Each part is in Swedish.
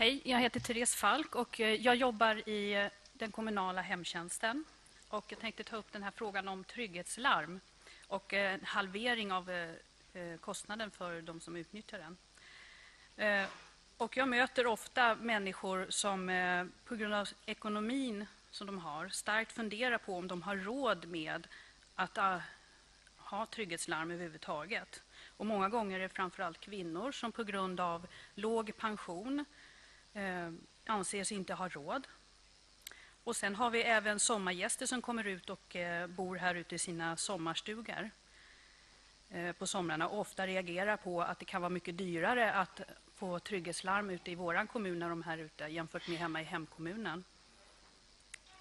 Hej, jag heter Therese Falk och eh, jag jobbar i eh, den kommunala hemtjänsten. Och jag tänkte ta upp den här frågan om trygghetslarm och en halvering av kostnaden för de som utnyttjar den. Och jag möter ofta människor som på grund av ekonomin som de har starkt funderar på om de har råd med att ha trygghetslarm överhuvudtaget. Och många gånger är det framförallt kvinnor som på grund av låg pension eh, anser sig inte ha råd. Och sen har vi även sommargäster som kommer ut och eh, bor här ute i sina sommarstugor eh, på somrarna och ofta reagerar på att det kan vara mycket dyrare att få trygghetslarm ute i vår kommun när de är här ute jämfört med hemma i hemkommunen.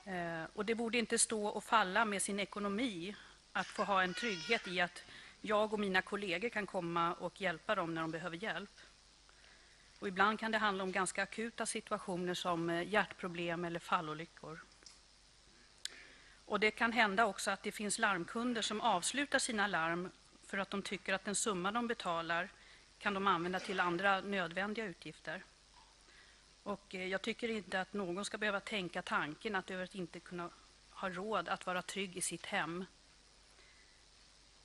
Eh, och det borde inte stå och falla med sin ekonomi att få ha en trygghet i att jag och mina kollegor kan komma och hjälpa dem när de behöver hjälp. Och ibland kan det handla om ganska akuta situationer som eh, hjärtproblem eller fallolyckor. Och det kan hända också att det finns larmkunder som avslutar sina larm för att de tycker att den summa de betalar kan de använda till andra nödvändiga utgifter. Och eh, jag tycker inte att någon ska behöva tänka tanken att över att inte kunna ha råd att vara trygg i sitt hem.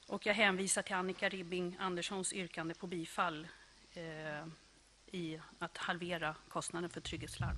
Och jag hänvisar till Annika Ribbing Anderssons yrkande på bifall eh, i att halvera kostnaden för trygghetslarm.